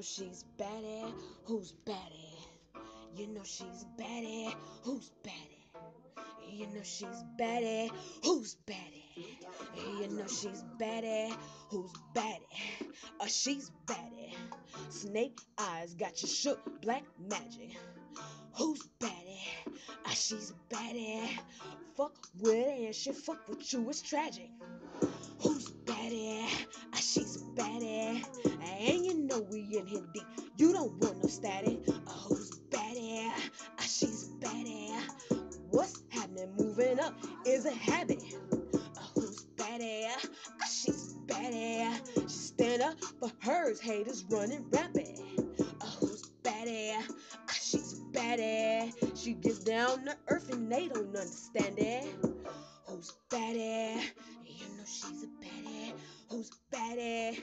Know she's baddie. Who's baddie? You know she's baddie. Who's baddie? You know she's baddie. Who's baddie? You know she's baddie. Who's baddie? Uh, she's baddie. Snake eyes got you shook. Black magic. Who's baddie? Ah, she's baddie. Fuck with it and she fuck with you. It's tragic. Who's baddie? Ah, she's baddie. In. You don't want no static. Uh, who's baddie? Ah, she's baddie. What's happening? Moving up is a habit. Uh, who's baddie? Ah, she's baddie. She stand up for hers. Haters running rapid. Uh, who's baddie? Ah, she's baddie. She gets down to earth and they don't understand it. Who's baddie? You know she's a. Who's baddie?